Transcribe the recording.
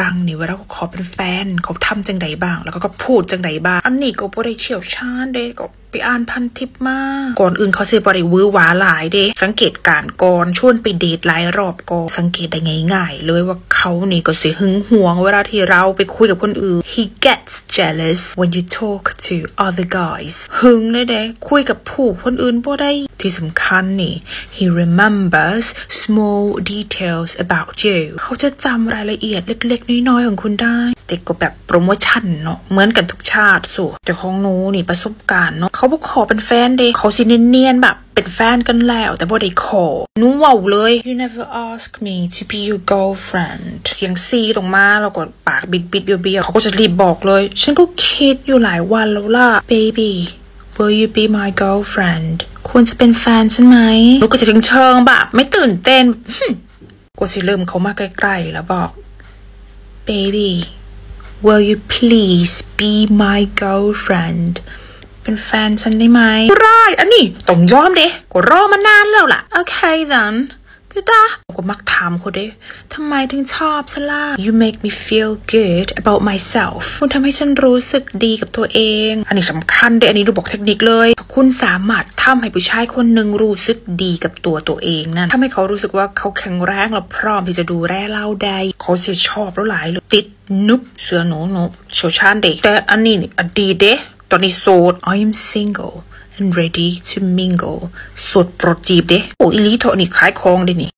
รังนี่เวลาเขาขอเป็นแฟนเขาทำจังใดบ้าง แล้วก็พูดจังใดบ้าง อันนี้ก็บ่ได้เชี่ยวชาญเด้ก็ไปอ่านพันทิปมาก่อนอื่นเขาสิบ่ได้วื้อหวาหลายเด้สังเกตการณ์ก่อนชวนไปเดทหลายรอบก็สังเกตได้ง่ายๆ เลยว่าเขานี่ก็เสิหึงหวงเวลาที่เราไปคุยกับคนอื่น he gets jealous when you talk to other guys หึงเลยเด้คุยกับผู้คนอื่นบ่ได้ที่สำคัญนี่ he remembers small details about you เขาจะจำรายละเอียดเล็กๆ น้อยๆ ของคุณได้ ต่ก็แบบโปรโมชั่นเนาะเหมือนกันทุกชาติสู่แต่ของหนูนี่ประสบการณ์เนาะเขาบอกขอเป็นแฟนเด้เขาสิเนียนๆแบบเป็นแฟนกันแล้ว แต่บ่ได้ขอหนูเว้าเลย you never ask me to be your girlfriend เสียงซีตรงมาแล้วก็ปากบิดๆเบี้ยวๆเขาก็จะรีบบอกเลย ฉันก็คิดอยู่หลายวันแล้วล่ะ baby will you be my girlfriend ควรจะเป็นแฟนฉันไหมหนูก็จะถึงเชิงแบบไม่ตื่นเต้นหึ่มกว่าสิเริ่มเขามาใกล้ๆแล้วบอก baby will you please be my girlfriend เป็นแฟนฉันได้ไหมได้อันนี้ต้องยอมเด้ก็รอมานานแล้วล่ะโอเค then ก็ได้ก็มักถามเขาด้ทำไมถึงชอบซะล่ะ you make me feel good about myself คุณทำให้ฉันรู้สึกดีกับตัวเอง อันนี้สำคัญด้อันนี้ดูบอกเทคนิคเลย คุณสามารถทำให้ผู้ชายคนหนึ่งรู้สึกดีกับตัวตัวเองนั่นทำให้เขารู้สึกว่าเขาแข็งแรงและพร้อมที่จะดูแลเราได้เขาจะชอบแล้วหลายเลยติดนุบเสือหนูหนูเชียวชาญเด็กแต่อันนี้นี่อดีตเด้ ตอนนี้โสด I am single and ready to mingle โสดโปรดจีบเด้โอ้อีหลีเถอะนี่ขายของเด้นี่